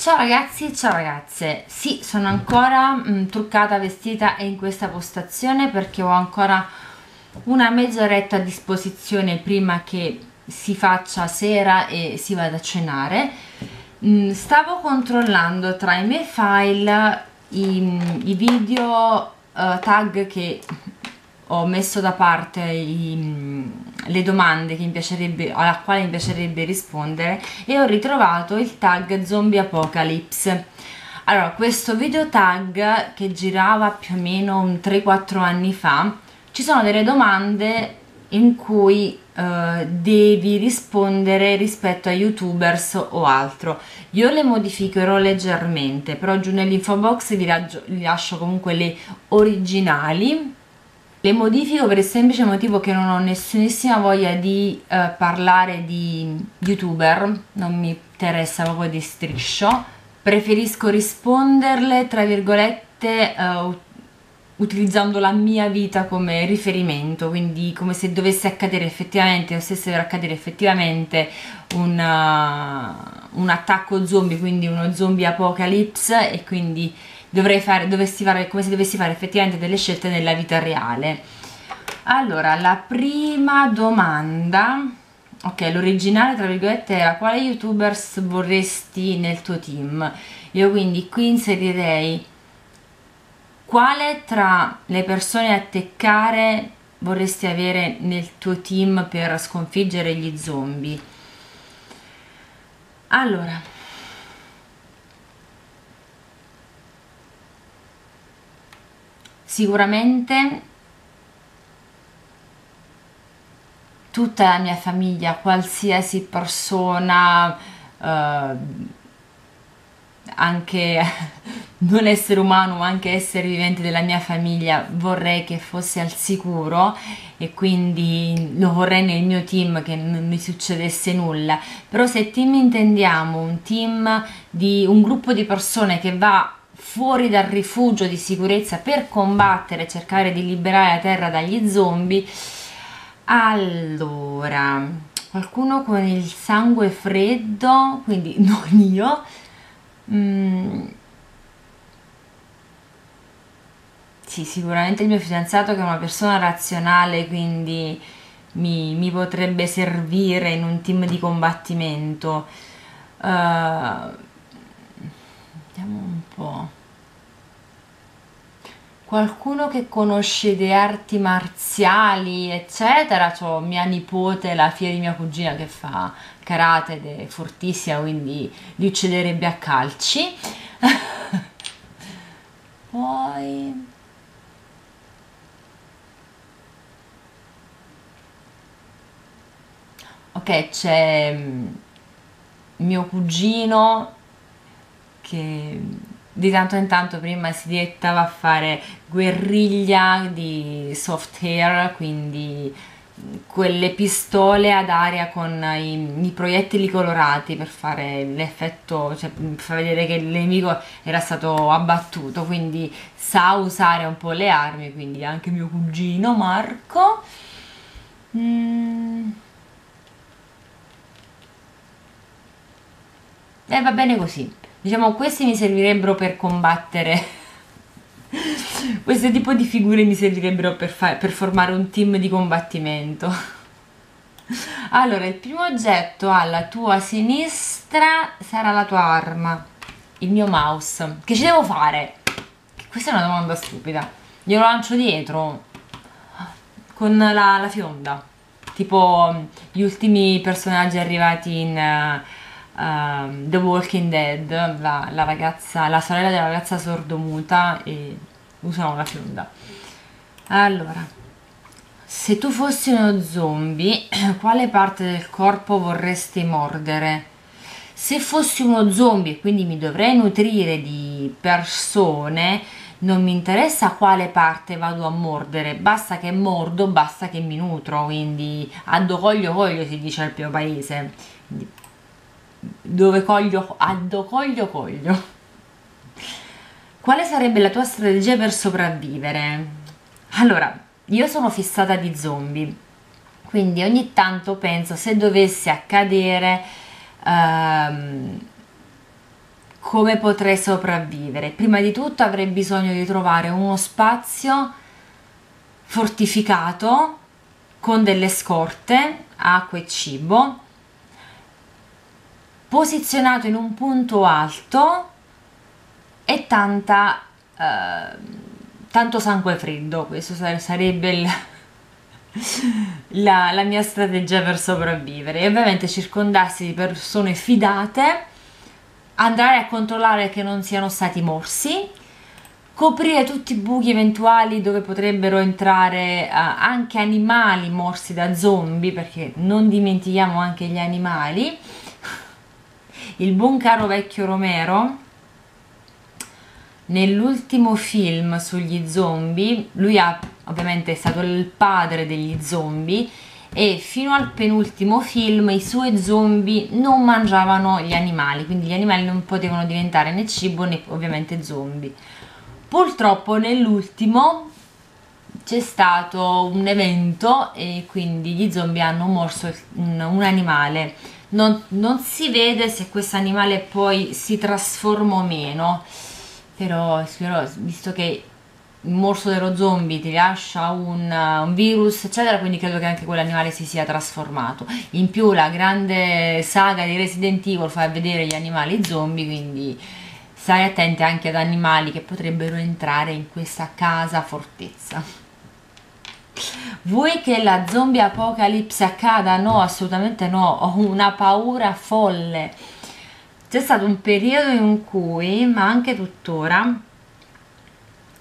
Ciao ragazzi, ciao ragazze, sì sono ancora mh, mm, truccata, vestita e in questa postazione perché ho ancora una mezz'oretta a disposizione prima che si faccia sera e si vada a cenare. Mh, mm, stavo controllando tra i miei file i, i video uh, tag che ho messo da parte i, le domande alla quale mi piacerebbe rispondere e ho ritrovato il tag zombie apocalypse. Allora questo video tag che girava più o meno un 3-4 anni fa ci sono delle domande in cui uh, devi rispondere rispetto a youtubers o altro. Io le modificherò leggermente però giù nell'info box vi, vi lascio comunque le originali le modifico per il semplice motivo che non ho nessunissima voglia di uh, parlare di youtuber, non mi interessa proprio di striscio, preferisco risponderle tra virgolette uh, utilizzando la mia vita come riferimento, quindi come se dovesse accadere effettivamente o stesse per accadere effettivamente un, uh, un attacco zombie, quindi uno zombie apocalypse e quindi dovrei fare, dovessi fare come se dovessi fare effettivamente delle scelte nella vita reale. Allora la prima domanda ok l'originale tra virgolette era quale youtubers vorresti nel tuo team? Io quindi qui inserirei quale tra le persone a teccare vorresti avere nel tuo team per sconfiggere gli zombie? Allora sicuramente tutta la mia famiglia, qualsiasi persona, eh, anche non essere umano ma anche essere vivente della mia famiglia vorrei che fosse al sicuro e quindi lo vorrei nel mio team che non mi succedesse nulla. Però se team intendiamo un team di un gruppo di persone che va fuori dal rifugio di sicurezza per combattere e cercare di liberare la terra dagli zombie allora qualcuno con il sangue freddo quindi non io mm. sì sicuramente il mio fidanzato che è una persona razionale quindi mi, mi potrebbe servire in un team di combattimento uh, vediamo un po' qualcuno che conosce le arti marziali eccetera c'ho mia nipote la figlia di mia cugina che fa karate ed è fortissima quindi li ucciderebbe a calci. Poi ok c'è mm, mio cugino che di tanto in tanto prima si direttava a fare guerriglia di soft air, quindi quelle pistole ad aria con i, i proiettili colorati per fare l'effetto, cioè far vedere che il nemico era stato abbattuto, quindi sa usare un po' le armi, quindi anche mio cugino Marco. Mm. E va bene così diciamo questi mi servirebbero per combattere. Questo tipo di figure mi servirebbero per, per formare un team di combattimento. Allora il primo oggetto alla tua sinistra sarà la tua arma il mio mouse. Che ci devo fare? questa è una domanda stupida. Glielo lancio dietro con la, la fionda. Tipo gli ultimi personaggi arrivati in uh, uh, The Walking Dead, la, la, ragazza, la sorella della ragazza sordomuta e usano la fionda. Allora, se tu fossi uno zombie, quale parte del corpo vorresti mordere? Se fossi uno zombie e quindi mi dovrei nutrire di persone, non mi interessa quale parte vado a mordere, basta che mordo, basta che mi nutro, quindi addo coglio coglio si dice al mio paese. Quindi dove coglio, addo coglio coglio. Quale sarebbe la tua strategia per sopravvivere? Allora, io sono fissata di zombie, quindi ogni tanto penso se dovesse accadere, ehm, come potrei sopravvivere? Prima di tutto avrei bisogno di trovare uno spazio fortificato con delle scorte, acqua e cibo, posizionato in un punto alto e tanta, eh, tanto sangue freddo. Questo sarebbe il, la, la mia strategia per sopravvivere. E ovviamente circondarsi di persone fidate, andare a controllare che non siano stati morsi coprire tutti i buchi eventuali dove potrebbero entrare uh, anche animali morsi da zombie perché non dimentichiamo anche gli animali il buon caro vecchio Romero nell'ultimo film sugli zombie lui ha ovviamente è stato il padre degli zombie e fino al penultimo film i suoi zombie non mangiavano gli animali quindi gli animali non potevano diventare né cibo né ovviamente zombie Purtroppo nell'ultimo c'è stato un evento e quindi gli zombie hanno morso un, animale. Non, non, si vede se questo animale poi si trasforma o meno, però, però visto che il morso dello zombie ti lascia un, un, virus eccetera quindi credo che anche quell'animale si sia trasformato. In più la grande saga di Resident Evil fa vedere gli animali zombie quindi stai attenti anche ad animali che potrebbero entrare in questa casa fortezza vuoi che la zombie apocalipse accada? no, assolutamente no. Ho una paura folle. C'è stato un periodo in cui ma anche tuttora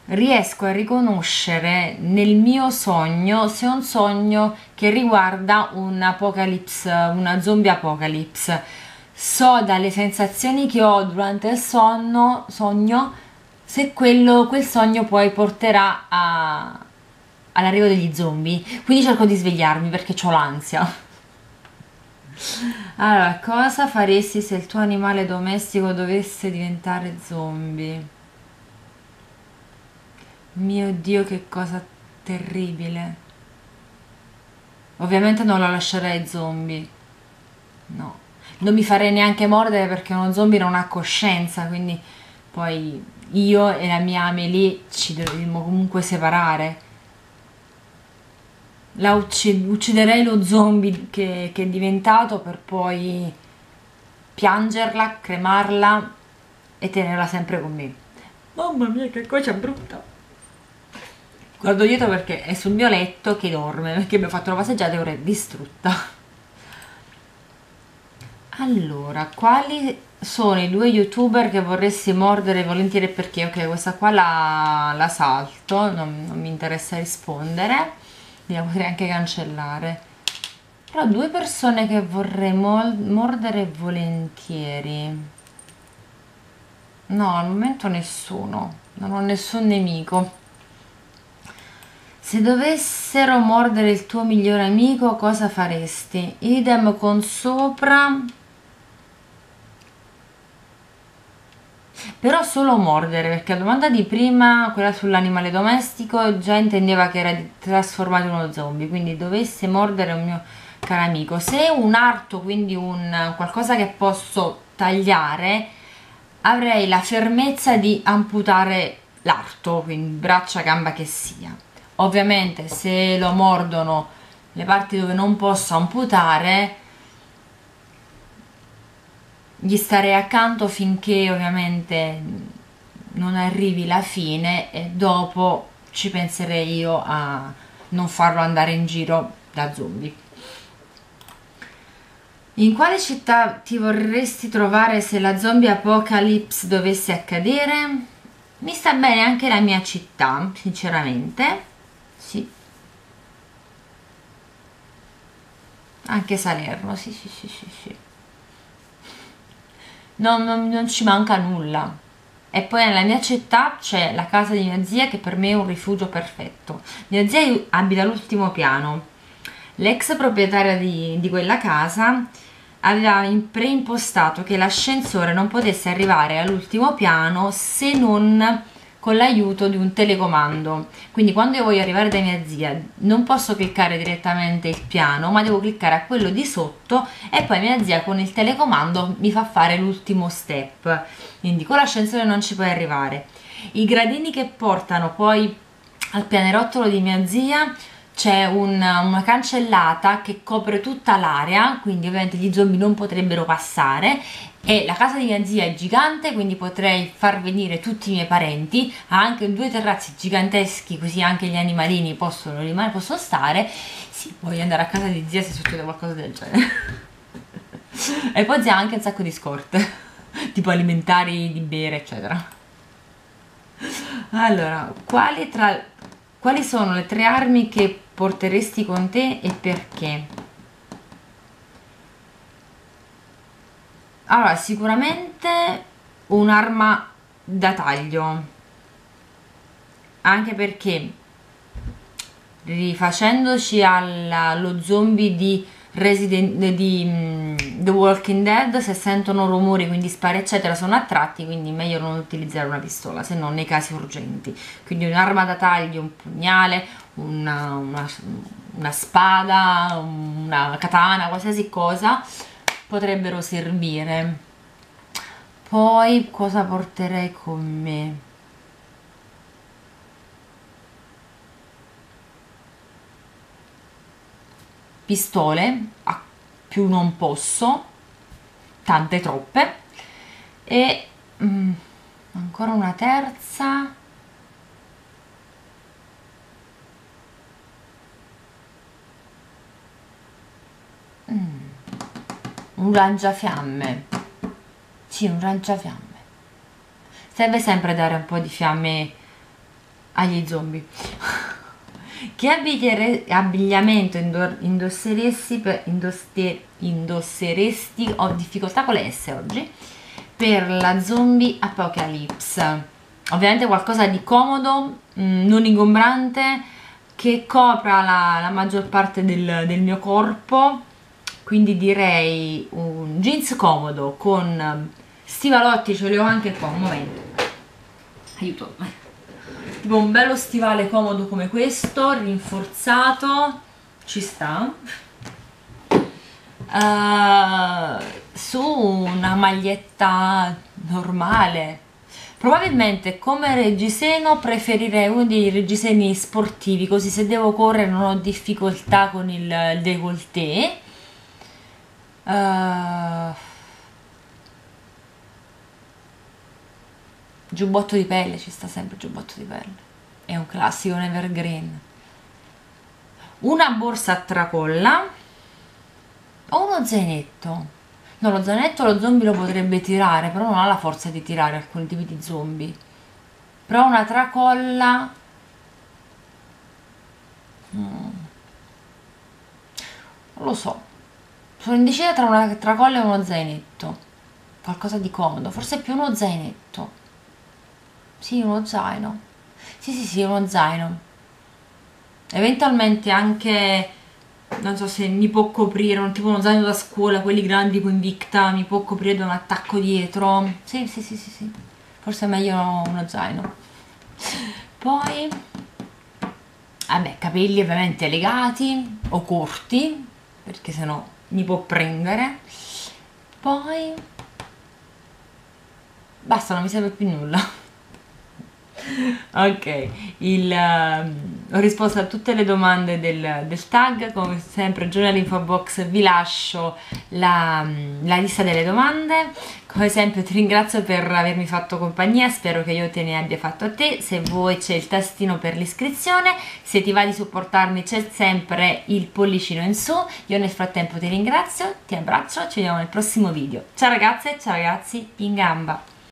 riesco a riconoscere nel mio sogno se è un sogno che riguarda un'apocalipse una zombie apocalypse. So dalle sensazioni che ho durante il sonno, sogno se quello, quel sogno poi porterà a, all'arrivo degli zombie. Quindi cerco di svegliarmi perché ho l'ansia. Allora, cosa faresti se il tuo animale domestico dovesse diventare zombie? Mio Dio, che cosa terribile. Ovviamente non lo lascerei zombie. No non mi farei neanche mordere perché uno zombie non ha coscienza, quindi poi io e la mia Amelie ci dovremmo comunque separare. La uccid ucciderei lo zombie che, che è diventato per poi piangerla, cremarla e tenerla sempre con me. Mamma mia che cosa brutta! Guardo dietro perché è sul mio letto che dorme, perché abbiamo fatto una passeggiata e ora è distrutta. Allora, quali sono i due youtuber che vorresti mordere volentieri perché? Ok, questa qua la, la salto, non, non, mi interessa rispondere, la potrei anche cancellare. Però due persone che vorrei mordere volentieri. No, al momento nessuno, non ho nessun nemico. Se dovessero mordere il tuo migliore amico, cosa faresti? Idem con sopra però solo mordere perché la domanda di prima quella sull'animale domestico già intendeva che era trasformato in uno zombie quindi dovesse mordere un mio caro amico. Se un arto quindi un qualcosa che posso tagliare avrei la fermezza di amputare l'arto quindi braccia gamba che sia. Ovviamente se lo mordono le parti dove non posso amputare gli starei accanto finché ovviamente non arrivi la fine e dopo ci penserei io a non farlo andare in giro da zombie in quale città ti vorresti trovare se la zombie apocalypse dovesse accadere? Mi sta bene anche la mia città, sinceramente. Sì. Anche Salerno, sì, sì, sì, sì, sì non, non, non ci manca nulla. E poi nella mia città c'è la casa di mia zia che per me è un rifugio perfetto. Mia zia abita all'ultimo piano. L'ex proprietaria di, di quella casa aveva preimpostato che l'ascensore non potesse arrivare all'ultimo piano se non con l'aiuto di un telecomando. Quindi quando io voglio arrivare da mia zia non posso cliccare direttamente il piano ma devo cliccare a quello di sotto e poi mia zia con il telecomando mi fa fare l'ultimo step. Quindi con l'ascensore non ci puoi arrivare. I gradini che portano poi al pianerottolo di mia zia c'è una, una, cancellata che copre tutta l'area quindi ovviamente gli zombie non potrebbero passare e la casa di mia zia è gigante quindi potrei far venire tutti i miei parenti. Ha anche due terrazzi giganteschi così anche gli animalini possono rimanere possono stare. Sì voglio andare a casa di zia se succede qualcosa del genere. E poi zia ha anche un sacco di scorte tipo alimentari di bere eccetera. Allora quali tra quali sono le tre armi che porteresti con te e perché? Allora, sicuramente un'arma da taglio, anche perché rifacendoci allo zombie di Resident di um, The Walking Dead se sentono rumori quindi spari eccetera sono attratti quindi meglio non utilizzare una pistola se non nei casi urgenti. Quindi un'arma da taglio un pugnale una, una, una spada una katana qualsiasi cosa potrebbero servire. Poi cosa porterei con me? Pistole a più non posso tante troppe. E mm, ancora una terza. Mm, un lanciafiamme. Sì un lanciafiamme. Serve sempre dare un po' di fiamme agli zombie. Che abbigliamento indosseresti, per, indoster, indosseresti, ho difficoltà con le S oggi, per la zombie apocalypse. Ovviamente qualcosa di comodo, mm, non ingombrante, che copra la, la maggior parte del, del mio corpo, quindi direi un jeans comodo con stivalotti, ce li ho anche qua, un momento. Aiuto. Tipo un bello stivale comodo come questo rinforzato ci sta. Uh, su una maglietta normale. Probabilmente come reggiseno preferirei uno dei reggiseni sportivi così se devo correre non ho difficoltà con il décolleté uh, giubbotto di pelle ci sta sempre giubbotto di pelle. È un classico un evergreen una borsa a tracolla o uno zainetto? No lo zainetto lo zombie lo potrebbe tirare però non ha la forza di tirare alcuni tipi di zombie. Però una tracolla mm. non lo so sono indecisa tra una tracolla e uno zainetto qualcosa di comodo forse più uno zainetto sì, uno zaino. Sì, sì, sì, uno zaino. Eventualmente anche, non so se mi può coprire, un tipo uno zaino da scuola, quelli grandi tipo Invicta, mi può coprire da un attacco dietro. Sì, sì, sì, sì, sì. Forse è meglio uno zaino. Poi, vabbè, capelli ovviamente legati o corti, perché sennò mi può prendere. Poi, basta, non mi serve più nulla ok, il, uh, ho risposto a tutte le domande del, del tag, come sempre giù nell'info box vi lascio la, la, lista delle domande, come sempre ti ringrazio per avermi fatto compagnia, spero che io te ne abbia fatto a te, se vuoi c'è il tastino per l'iscrizione, se ti va di supportarmi c'è sempre il pollicino in su, io nel frattempo ti ringrazio, ti abbraccio, ci vediamo nel prossimo video, ciao ragazze, ciao ragazzi, in gamba!